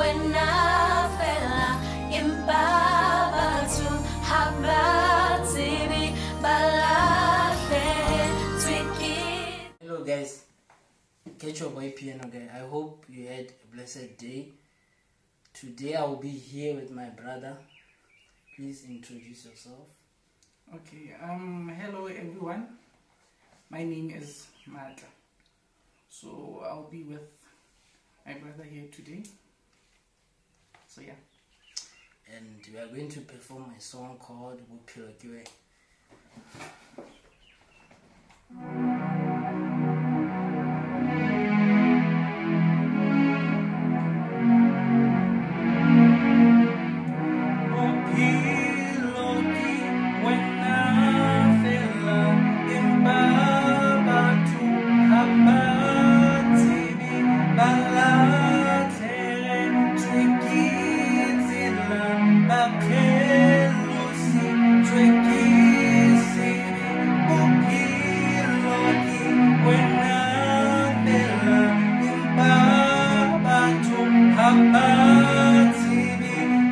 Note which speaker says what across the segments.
Speaker 1: wena fela empa batho ha ba tsebe ba lahlehetswe ke
Speaker 2: Hello guys, catch your boy Piano guy. I hope you had a blessed day. Today I will be here with my brother. Please introduce yourself.
Speaker 3: Okay, um, hello everyone. My name is Maatla. So I'll be with my brother here today. So yeah.
Speaker 2: And we are going to perform a song called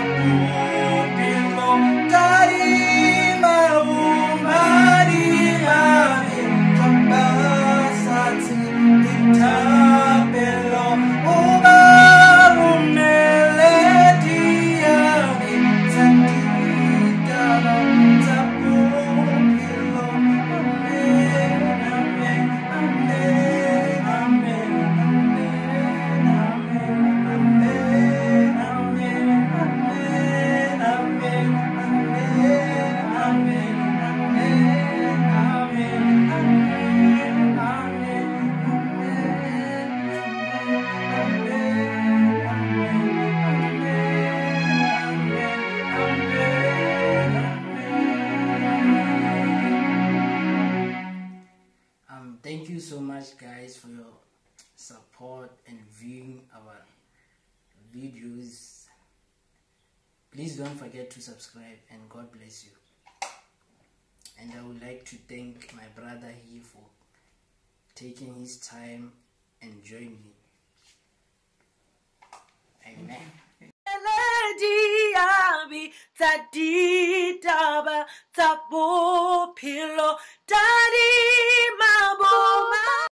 Speaker 2: Um, so much, guys, for your support and viewing our videos. Please don't forget to subscribe, and God bless you. And I would like to thank my brother here for taking his time and joining me. Amen.
Speaker 1: Lady Abi Taditaba Tapo Pillow Daddy